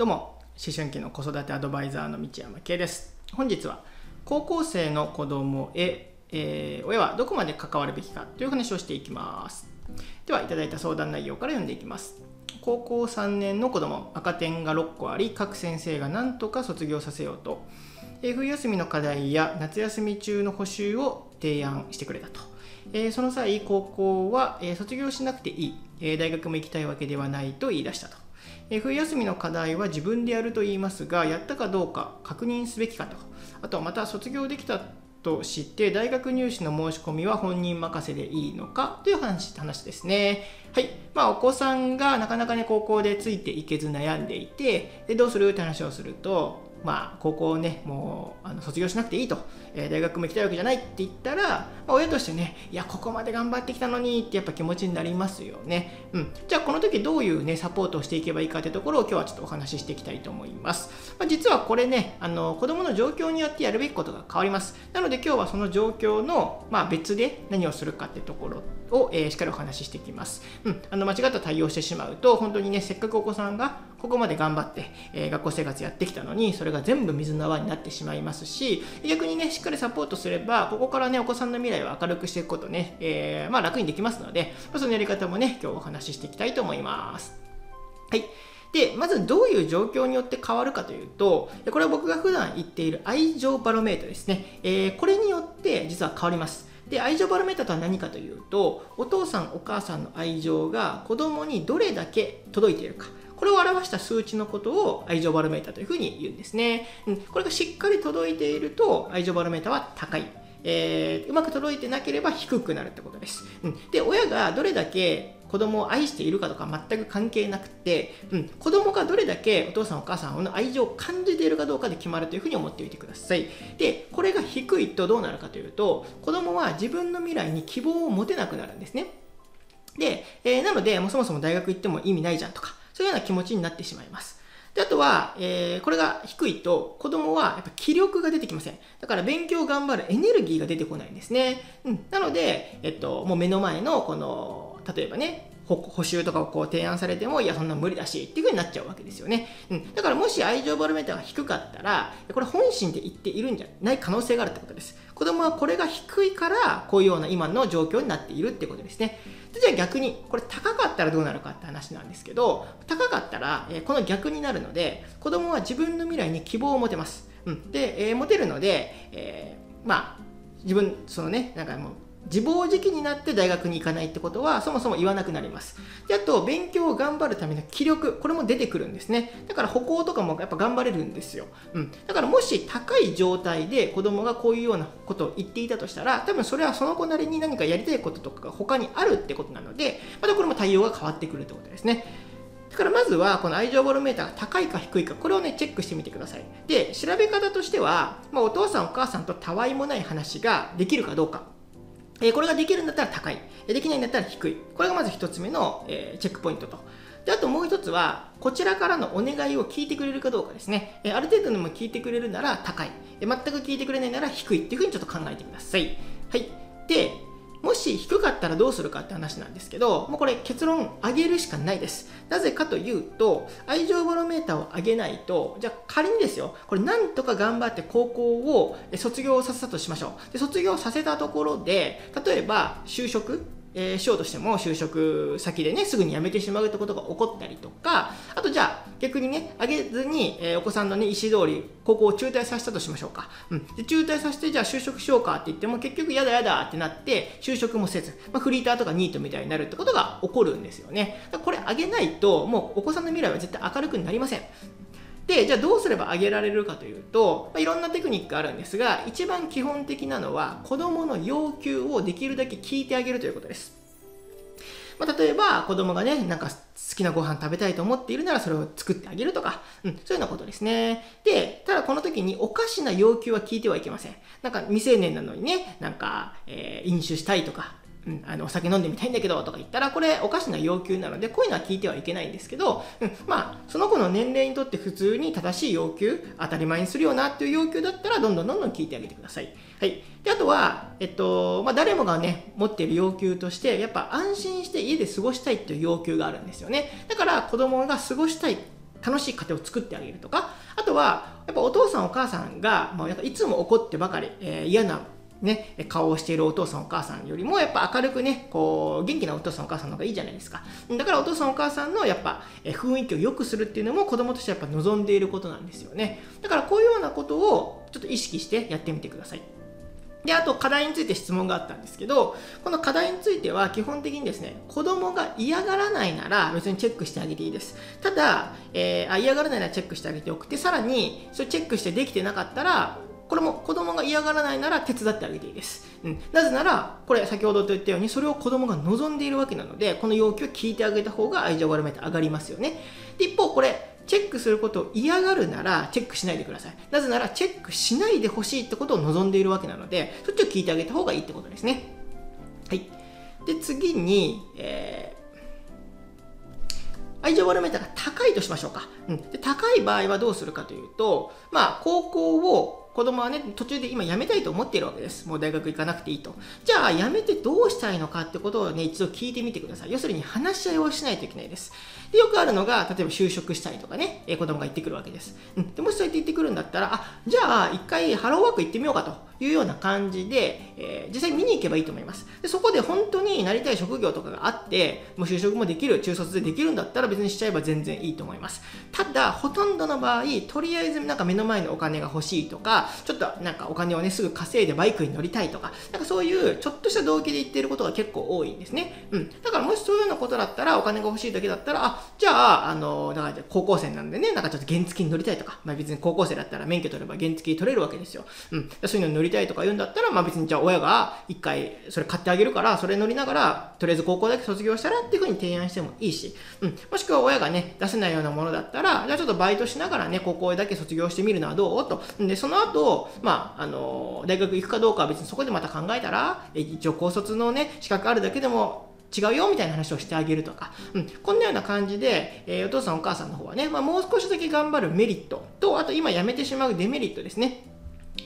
どうも思春期の子育てアドバイザーの道山圭です。本日は高校生の子供へ、えー、親はどこまで関わるべきかという話をしていきます。ではいただいた相談内容から読んでいきます。高校3年の子供赤点が6個あり各先生が何とか卒業させようと冬休みの課題や夏休み中の補習を提案してくれたと。えその際高校は、え卒業しなくていい、え大学も行きたいわけではないと言い出したと。冬休みの課題は自分でやると言いますが、やったかどうか確認すべきかと。あとはまた卒業できたと知って大学入試の申し込みは本人任せでいいのかという話話ですね。はい。まあお子さんがなかなかね高校でついていけず悩んでいて、でどうする？って話をすると、まあ、高校をね、もうあの卒業しなくていいと、えー、大学も行きたいわけじゃないって言ったら、まあ、親としてね、いや、ここまで頑張ってきたのにってやっぱ気持ちになりますよね。うん。じゃあ、この時どういうね、サポートをしていけばいいかというところを今日はちょっとお話ししていきたいと思います。まあ、実はこれね、あの子供の状況によってやるべきことが変わります。なので今日はその状況の、まあ、別で何をするかってところを、えー、しっかりお話ししていきます。うん。あの間違った対応してしまうと、本当にね、せっかくお子さんがここまで頑張って、えー、学校生活やってきたのに、それが全部水の泡になってしまいますし、逆にね、しっかりサポートすれば、ここからね、お子さんの未来を明るくしていくことね、えー、まあ楽にできますので、まあ、そのやり方もね、今日お話ししていきたいと思います。はい。で、まずどういう状況によって変わるかというと、これは僕が普段言っている愛情バロメータですね。えー、これによって実は変わります。で、愛情バロメータとは何かというと、お父さん、お母さんの愛情が子供にどれだけ届いているか。これを表した数値のことを愛情バロメーターというふうに言うんですね。うん、これがしっかり届いていると愛情バロメーターは高い。えー、うまく届いてなければ低くなるってことです。うん、で、親がどれだけ子供を愛しているかとか全く関係なくて、うん、子供がどれだけお父さんお母さんの愛情を感じているかどうかで決まるというふうに思っておいてください。で、これが低いとどうなるかというと、子供は自分の未来に希望を持てなくなるんですね。で、えー、なので、もそもそも大学行っても意味ないじゃんとか、そういうような気持ちになってしまいます。であとは、えー、これが低いと子供はやっぱ気力が出てきません。だから勉強頑張るエネルギーが出てこないんですね。うん、なので、えっと、もう目の前のこの、例えばね、補修とかをこう提案されても、いや、そんな無理だし、っていう風になっちゃうわけですよね。うん。だからもし愛情バロメーターが低かったら、これ本心で言っているんじゃない可能性があるってことです。子供はこれが低いから、こういうような今の状況になっているってことですね。じゃあ逆に、これ高かったらどうなるかって話なんですけど、高かったら、えこの逆になるので、子供は自分の未来に希望を持てます。うん。で、えー、持てるので、えー、まあ、自分、そのね、なんかもう、自暴自棄になって大学に行かないってことはそもそも言わなくなります。で、あと、勉強を頑張るための気力、これも出てくるんですね。だから歩行とかもやっぱ頑張れるんですよ。うん。だからもし高い状態で子供がこういうようなことを言っていたとしたら、多分それはその子なりに何かやりたいこととかが他にあるってことなので、またこれも対応が変わってくるってことですね。だからまずはこの愛情バロメーターが高いか低いかこれをねチェックしてみてくださいで調べ方としては、まあ、お父さんお母さんとたわいもない話ができるかどうかえこれができるんだったら高い。できないんだったら低い。これがまず一つ目の、えチェックポイントと。で、あともう一つは、こちらからのお願いを聞いてくれるかどうかですね。えある程度でも聞いてくれるなら高い。え全く聞いてくれないなら低いっていうふうにちょっと考えてください。はい。で、もし低かったらどうするかって話なんですけど、もうこれ結論上げるしかないです。なぜかというと、愛情バロメーターを上げないと、じゃあ仮にですよ、これなんとか頑張って高校を卒業させたとしましょう。で卒業させたところで、例えば就職えー、しようとしても就職先でね、すぐに辞めてしまうってことが起こったりとか、あとじゃあ逆にね、あげずに、えー、お子さんのね、意思通り、高校を中退させたとしましょうか。うん。で、中退させて、じゃあ就職しようかって言っても、結局やだやだってなって、就職もせず、まあ、フリーターとかニートみたいになるってことが起こるんですよね。これあげないと、もうお子さんの未来は絶対明るくなりません。で、じゃあどうすれば上げられるかというと、まあ、いろんなテクニックがあるんですが、一番基本的なのは、子供の要求をできるだけ聞いてあげるということです。まあ、例えば子供がね、なんか好きなご飯食べたいと思っているならそれを作ってあげるとか、うん、そういうようなことですね。で、ただこの時におかしな要求は聞いてはいけません。なんか未成年なのにね、なんか、えー、飲酒したいとか、うん、あのお酒飲んでみたいんだけどとか言ったらこれおかしな要求なのでこういうのは聞いてはいけないんですけど、うん、まあその子の年齢にとって普通に正しい要求当たり前にするよなっていう要求だったらどんどんどんどん聞いてあげてください。はい、であとは、えっとまあ、誰もがね持っている要求としてやっぱ安心して家で過ごしたいっていう要求があるんですよねだから子供が過ごしたい楽しい家庭を作ってあげるとかあとはやっぱお父さんお母さんがもういつも怒ってばかり、えー、嫌なね、顔をしているお父さんお母さんよりもやっぱ明るくね、こう、元気なお父さんお母さんの方がいいじゃないですか。だからお父さんお母さんのやっぱ雰囲気を良くするっていうのも子供としてやっぱ望んでいることなんですよね。だからこういうようなことをちょっと意識してやってみてください。で、あと課題について質問があったんですけど、この課題については基本的にですね、子供が嫌がらないなら別にチェックしてあげていいです。ただ、えー、嫌がらないならチェックしてあげておくて、さらにそれチェックしてできてなかったら、これも子供が嫌がらないなら手伝ってあげていいです。うん、なぜなら、これ先ほどと言ったように、それを子供が望んでいるわけなので、この要求を聞いてあげた方が愛情がるめて上がりますよね。で一方、これ、チェックすることを嫌がるならチェックしないでください。なぜならチェックしないでほしいってことを望んでいるわけなので、そっちを聞いてあげた方がいいってことですね。はい。で、次に、えー、愛情バロメーターが高いとしましょうか、うんで。高い場合はどうするかというと、まあ、高校を子供はね、途中で今辞めたいと思っているわけです。もう大学行かなくていいと。じゃあ、辞めてどうしたいのかってことをね、一度聞いてみてください。要するに話し合いをしないといけないです。で、よくあるのが、例えば就職したいとかね、えー、子供が言ってくるわけです。うん。でもしそうやって言ってくるんだったら、あ、じゃあ、一回ハローワーク行ってみようかというような感じで、えー、実際見に行けばいいと思います。で、そこで本当になりたい職業とかがあって、もう就職もできる、中卒でできるんだったら別にしちゃえば全然いいと思います。ただ、ほとんどの場合、とりあえずなんか目の前のお金が欲しいとか、ちょっとなんかお金をね、すぐ稼いでバイクに乗りたいとか、なんかそういうちょっとした動機で言ってることが結構多いんですね。うん。だからもしそういうようなことだったら、お金が欲しいだけだったら、あ、じゃあ、あの、だから高校生なんでね、なんかちょっと原付に乗りたいとか、まあ別に高校生だったら免許取れば原付取れるわけですよ。うん。そういうの乗りたいとか言うんだったら、まあ別にじゃあ親が一回それ買ってあげるから、それ乗りながら、とりあえず高校だけ卒業したらっていうふうに提案してもいいし、うん。もしくは親がね、出せないようなものだったら、じゃあちょっとバイトしながらね、高校だけ卒業してみるのはどうと。で、その後、まあ、あの、大学行くかどうかは別にそこでまた考えたら、一応高卒のね、資格あるだけでも違うよみたいな話をしてあげるとか、うん、こんなような感じで、えー、お父さんお母さんの方はね、まあ、もう少しだけ頑張るメリットと、あと今やめてしまうデメリットですね。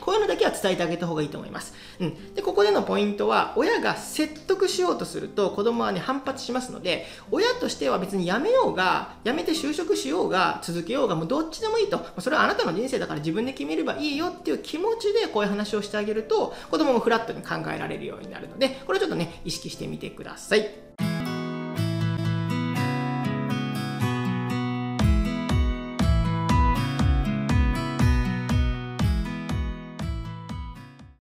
こういうのだけは伝えてあげた方がいいと思います。うん。で、ここでのポイントは、親が説得しようとすると子供はね、反発しますので、親としては別に辞めようが、辞めて就職しようが、続けようが、もうどっちでもいいと。それはあなたの人生だから自分で決めればいいよっていう気持ちでこういう話をしてあげると、子供もフラットに考えられるようになるので、これちょっとね、意識してみてください。